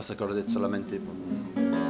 vas a acordar solamente por